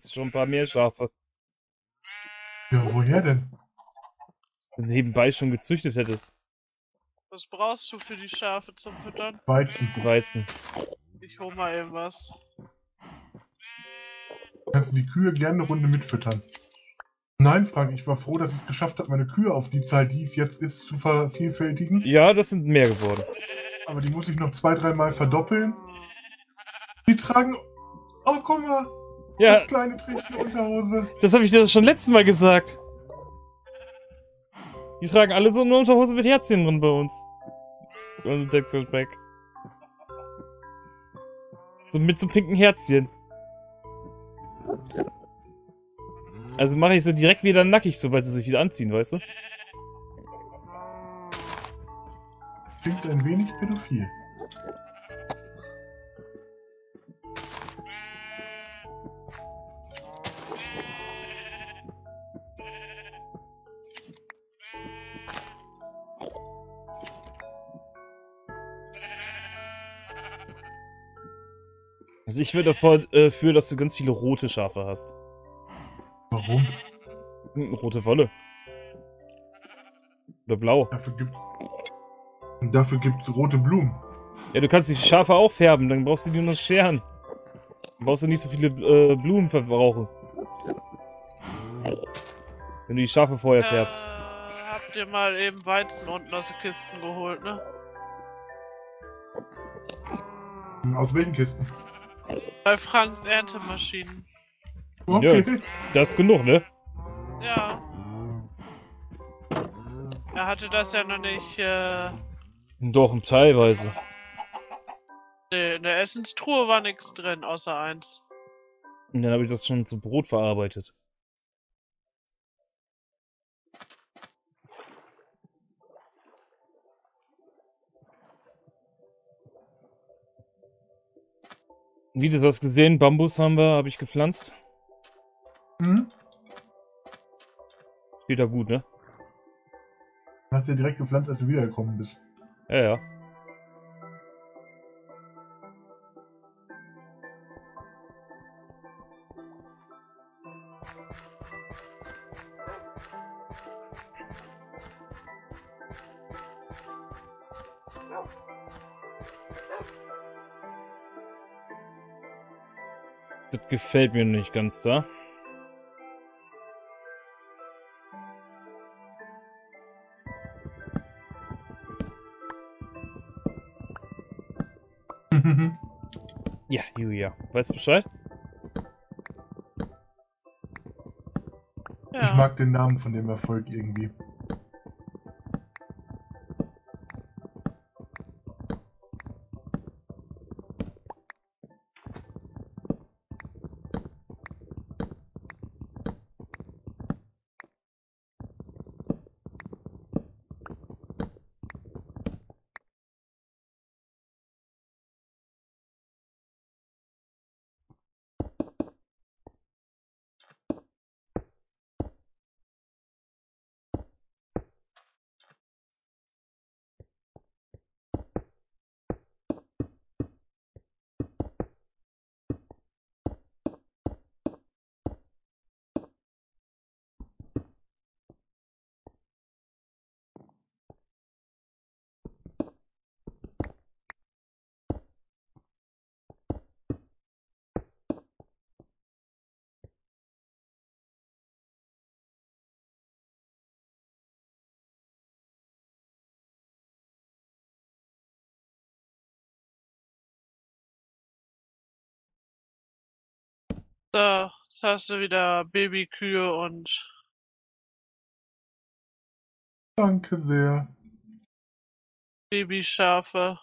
jetzt schon ein paar mehr Schafe. Ja, woher denn? Nebenbei schon gezüchtet hättest. Was brauchst du für die Schafe zum Füttern? Weizen. Weizen. Ich hol mal eben was. Kannst du die Kühe gerne eine Runde mitfüttern? Nein, Frank, ich war froh, dass ich es geschafft habe, meine Kühe auf die Zahl, die es jetzt ist, zu vervielfältigen. Ja, das sind mehr geworden. Aber die muss ich noch zwei, dreimal verdoppeln. Die tragen. Oh, guck mal! Ja, Das kleine trägt eine Unterhose. das habe ich dir schon letztes Mal gesagt. Die tragen alle so eine Unterhose mit Herzchen drin bei uns. Texture Pack. So mit so pinken Herzchen. Also mache ich sie direkt wieder nackig, sobald sie sich wieder anziehen, weißt du? Klingt ein wenig pädophil. Also ich würde davor äh, dass du ganz viele rote Schafe hast. Warum? Hm, rote Wolle. Oder blau. Dafür gibt's. Und dafür gibt's rote Blumen. Ja, du kannst die Schafe auch färben, dann brauchst du die nur noch scheren. Dann brauchst du nicht so viele äh, Blumen verbrauchen. Wenn du die Schafe vorher färbst. Äh, habt ihr mal eben Weizen unten aus den Kisten geholt, ne? Aus welchen Kisten? Bei Franks Erntemaschinen. Okay. Das ist genug, ne? Ja. Er hatte das ja noch nicht, äh, Doch, teilweise. nee, in der Essenstruhe war nichts drin, außer eins. Und dann habe ich das schon zu Brot verarbeitet. Wie du das gesehen, Bambus haben wir, habe ich gepflanzt. Hm? Steht da gut, ne? Hast du ja direkt gepflanzt, als du wiedergekommen bist. Ja, ja. Das gefällt mir nicht ganz da. Ja, Julia. Weißt Bescheid? Ja. Ich mag den Namen von dem Erfolg irgendwie. So, jetzt hast du wieder Babykühe und Danke sehr. Babyschafe.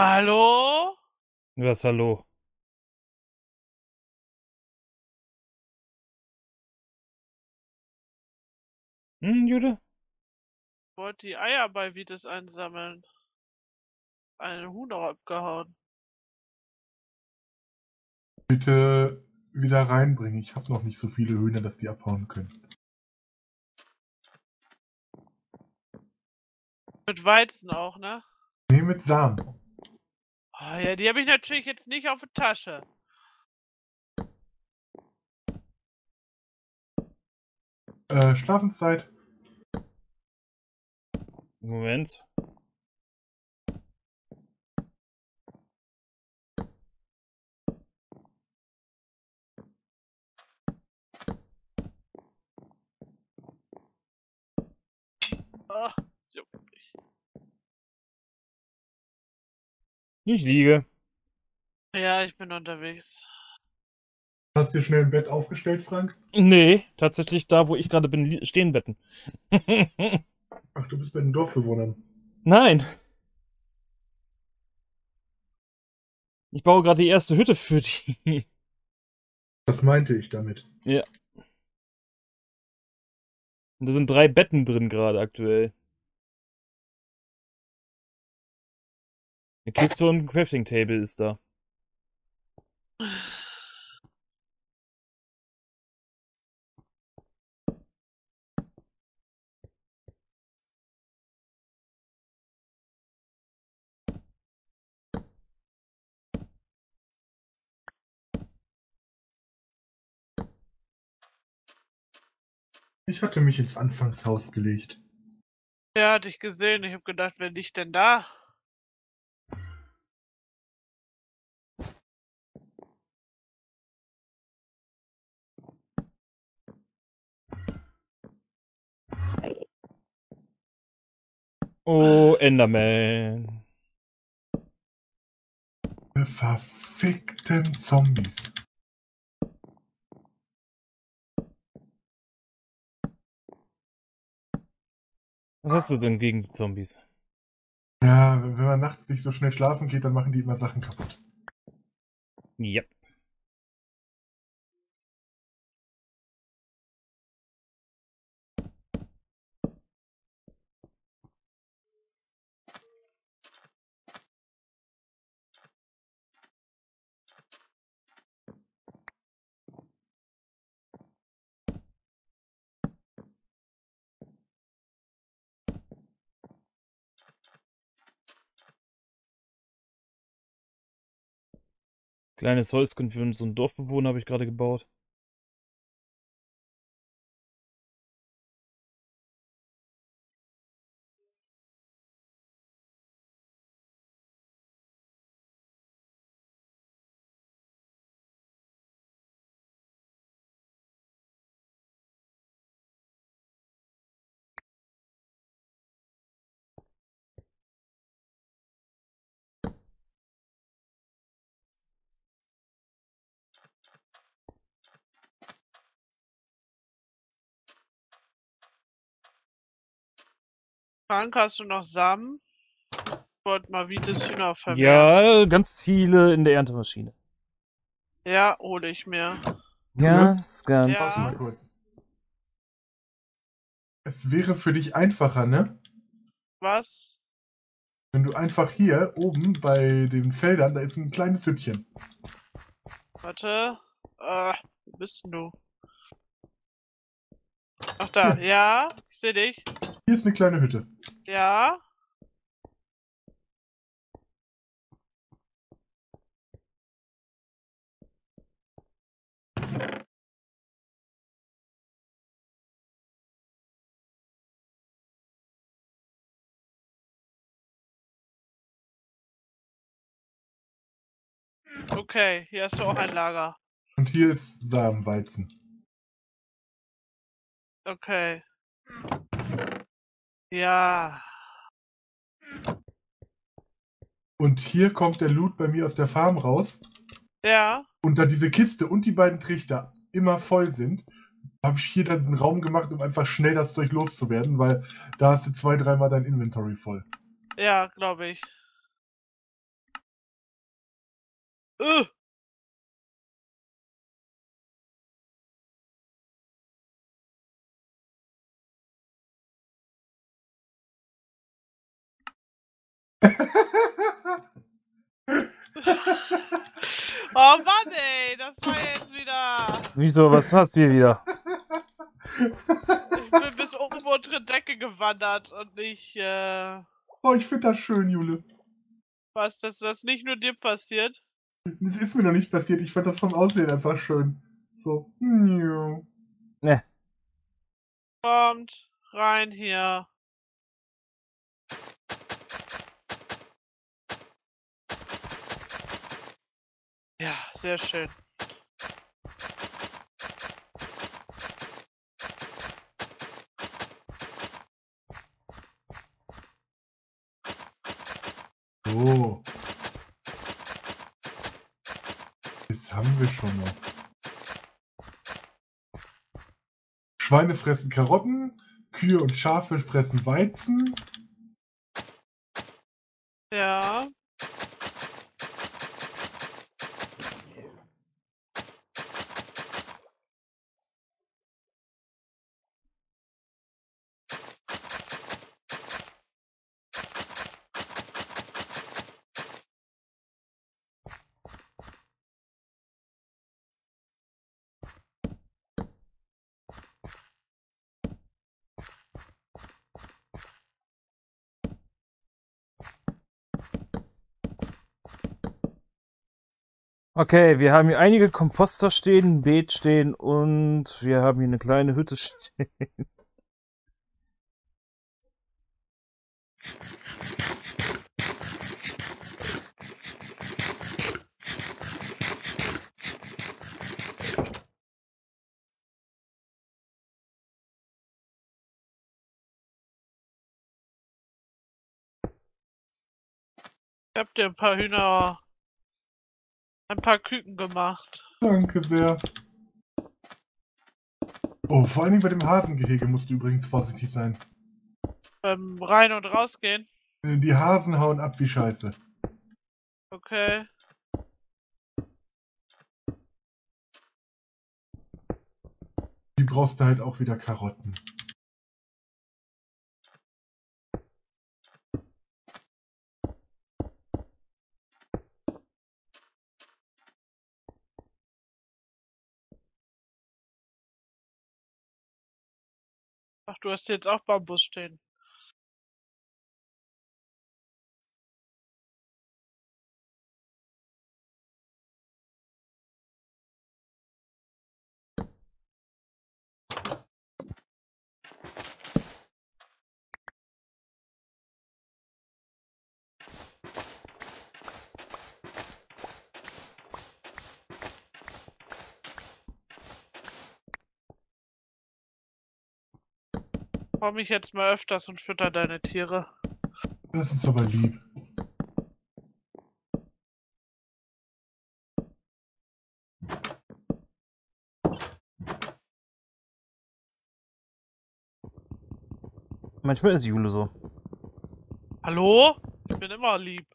Hallo? Was, hallo? Hm, Jude? Wollte die Eier bei Vitis einsammeln. Ein Huhn auch abgehauen. Bitte wieder reinbringen. Ich habe noch nicht so viele Hühner, dass die abhauen können. Mit Weizen auch, ne? Nee, mit Samen. Oh, ja, die habe ich natürlich jetzt nicht auf der Tasche. Äh, Schlafenszeit. Moment. Ah, so. Ich liege. Ja, ich bin unterwegs. Hast du dir schnell ein Bett aufgestellt, Frank? Nee, tatsächlich da, wo ich gerade bin, stehen Betten. Ach, du bist bei den Dorfbewohnern. Nein. Ich baue gerade die erste Hütte für die. Das meinte ich damit. Und da sind drei Betten drin gerade aktuell. Eine Kiste und ein Crafting Table ist da. Ich hatte mich ins Anfangshaus gelegt. Ja, hatte ich gesehen. Ich habe gedacht, wer liegt denn da? Oh, Enderman. Verfickten Zombies. Was hast du denn gegen Zombies? Ja, wenn man nachts nicht so schnell schlafen geht, dann machen die immer Sachen kaputt. Ja. Kleines Häuschen für so einen Dorfbewohner habe ich gerade gebaut. Frank, hast du noch Samen? Ich wollte mal Vitis Hühner vermehren. Ja, ganz viele in der Erntemaschine. Ja, hole ich mir. Ganz, ganz Ja. Mal kurz. Es wäre für dich einfacher, ne? Was? Wenn du einfach hier oben bei den Feldern, da ist ein kleines Hütchen. Warte. Äh, wo bist denn du? Ach da, ja, ich sehe dich. Hier ist eine kleine Hütte. Ja. Okay, hier hast du auch ein Lager. Und hier ist Samenweizen. Okay. Ja. Und hier kommt der Loot bei mir aus der Farm raus. Ja. Und da diese Kiste und die beiden Trichter immer voll sind, habe ich hier dann einen Raum gemacht, um einfach schnell das Zeug loszuwerden, weil da hast du zwei, dreimal dein Inventory voll. Ja, glaube ich. Äh. Oh Mann, ey, das war jetzt wieder. Wieso, was habt ihr wieder? Ich bin bis oben untere Decke gewandert und nicht, äh, oh, ich finde das schön, Jule. was, dass das nicht nur dir passiert. Das ist mir noch nicht passiert. Ich fand das vom Aussehen einfach schön. So. Ne, Kommt rein hier. Ja, sehr schön. So. Das haben wir schon mal. Schweine fressen Karotten, Kühe und Schafe fressen Weizen. Ja. Okay, wir haben hier einige Komposter stehen, ein Beet stehen und wir haben hier eine kleine Hütte stehen. Ich hab dir ein paar Hühner, ein paar Küken gemacht. Danke sehr. Oh, vor allen Dingen bei dem Hasengehege musst du übrigens vorsichtig sein. Beim Rein- und Rausgehen. Die Hasen hauen ab wie Scheiße. Okay. Die brauchst du halt auch wieder Karotten. Du hast jetzt auch Bambus stehen. Komm ich jetzt mal öfters und fütter deine Tiere. Das ist aber lieb. Manchmal ist Jule so. Hallo? Ich bin immer lieb.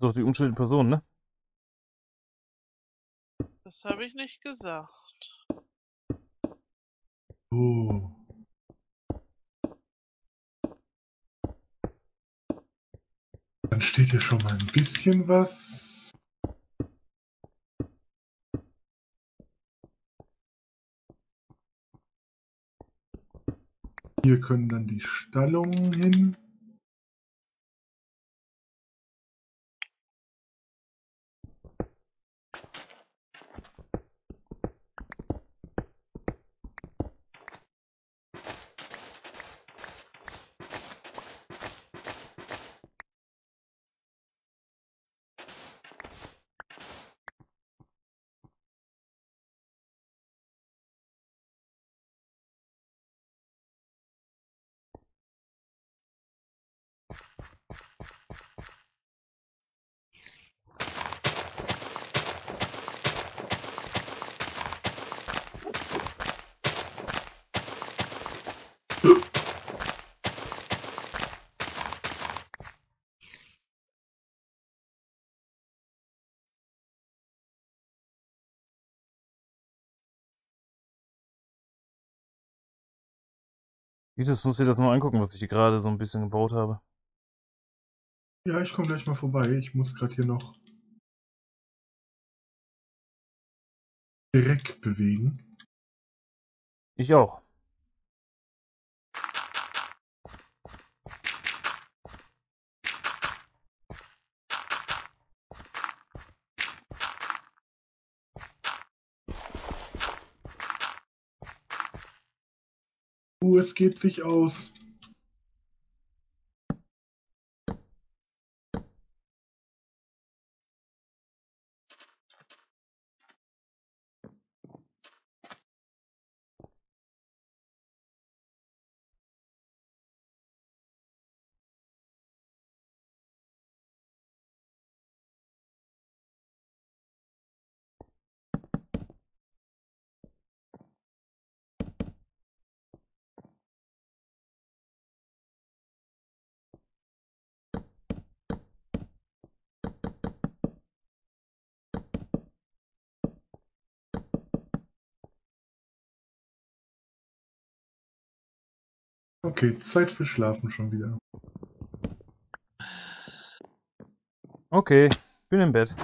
So, die unschuldige Person, ne? Das habe ich nicht gesagt. Oh. Dann steht hier schon mal ein bisschen was. Hier können dann die Stallungen hin. Vitus, muss dir das mal angucken, was ich hier gerade so ein bisschen gebaut habe. Ja, ich komme gleich mal vorbei. Ich muss gerade hier noch Dreck bewegen. Ich auch. Uh, es geht sich aus. Okay, Zeit für Schlafen schon wieder. Okay, bin im Bett.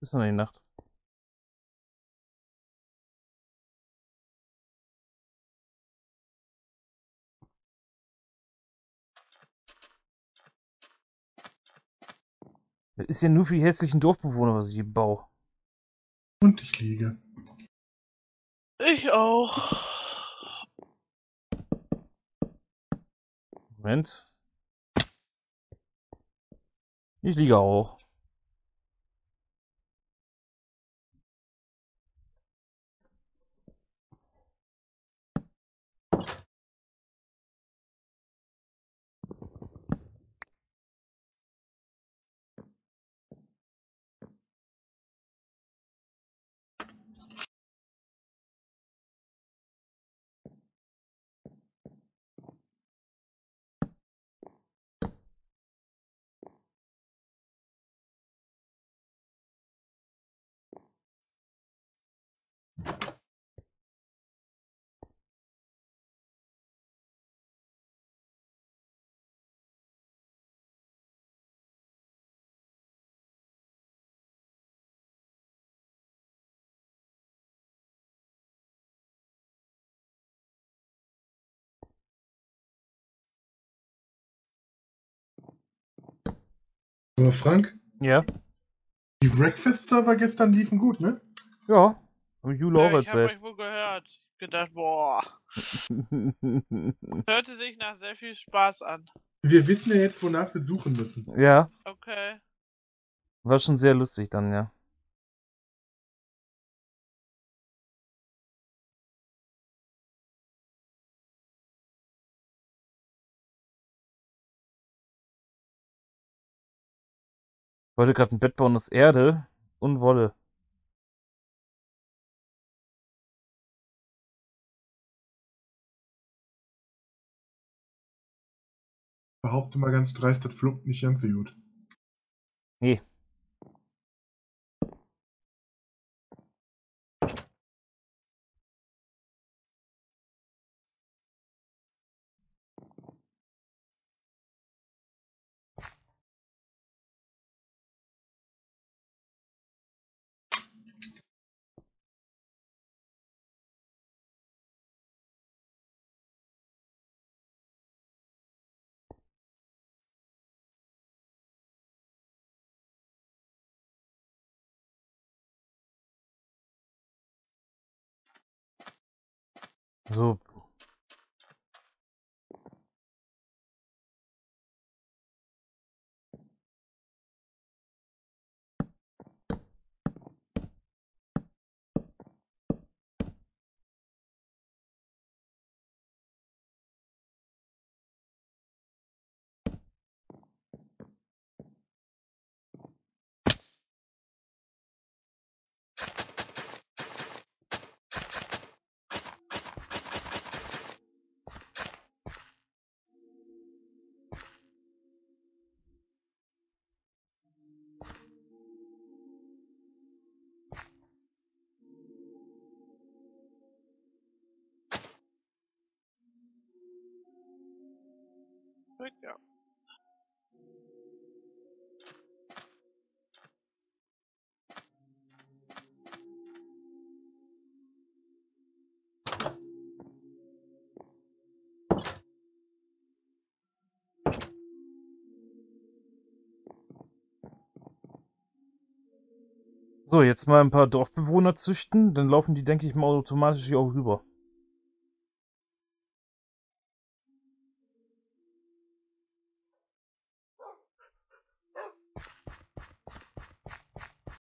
Bis dann in die Nacht. Das ist ja nur für die hässlichen Dorfbewohner, was ich hier baue. Und ich liege. Ich auch. Moment. Ich liege auch. Aber Frank, Ja? die Breakfast-Server gestern liefen gut, ne? Ja. Hab ich Jule auch Ja, ich habe erzählt. euch wohl gehört. Ich gedacht, boah. Hörte sich nach sehr viel Spaß an. Wir wissen ja jetzt, wonach wir suchen müssen. ja, Okay. war schon sehr lustig dann, ja. Wollte gerade ein Bett bauen aus Erde und Wolle. Behaupte mal ganz dreist, das fluppt nicht ganz so gut. Nee. So, zurück, ja. So, jetzt mal ein paar Dorfbewohner züchten, dann laufen die, denke ich mal, automatisch hier auch rüber.